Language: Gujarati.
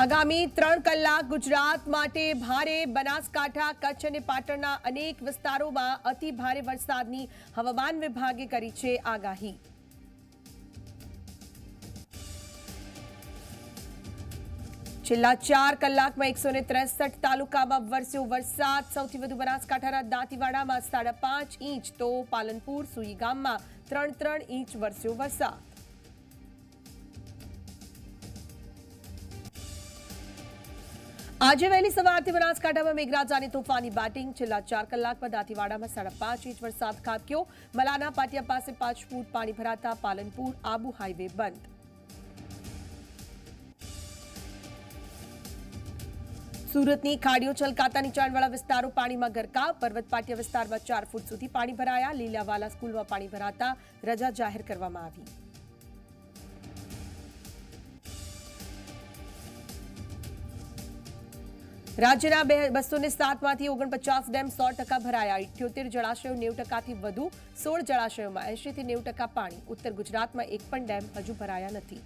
આગામી ત્રણ કલાક ગુજરાત માટે ભારે બનાસકાંઠા, કચ્છ અને પાટણના અનેક વિસ્તારોમાં અતિ ભારે વરસાદની હવામાન વિભાગે કરી છે આગાહી. છેલ્લા ચાર કલાકમાં એકસો ને ત્રેસઠ તાલુકામાં વરસ્યો વરસાદ. સૌથી વધુ બનાસકાંઠાના દાંતીવાડામાં સાડા પાંચ ઇંચ તો પાલનપુર સુઈ ગામમાં ત્રણ ત્રણ ઇંચ વરસ્યો વરસાદ. આજે વહેલી સવારથી બનાસકાંઠામાં મેઘરાજાની તોફાની બેટિંગ. છેલ્લા ચાર કલાકમાં દાંતીવાડામાં સાડા પાંચ ઇંચ વરસાદ ખાબક્યો. મલાના પાટિયા પાસે પાંચ ફૂટ પાણી ભરાતા પાલનપુર આબુ હાઈવે બંધ. સુરતની ખાડીઓ છલકાતા નીચાણવાળા વિસ્તારો પાણીમાં ગરકાવ. પર્વત પાટિયા વિસ્તારમાં ચાર ફૂટ સુધી પાણી ભરાયા. લીલાવાલા સ્કૂલમાં પાણી ભરાતા રજા જાહેર કરવામાં આવી. રાજ્યના બે બસો ને સાતમાંથી ઓગણપચાસ ડેમ સો ટકા ભરાયા. ઇઠ્યોતેર જળાશયો નેવું ટકાથી વધુ, સોળ જળાશયોમાં એંશીથી નેવું ટકા પાણી. ઉત્તર ગુજરાતમાં એક પણ ડેમ હજુ ભરાયા નથી.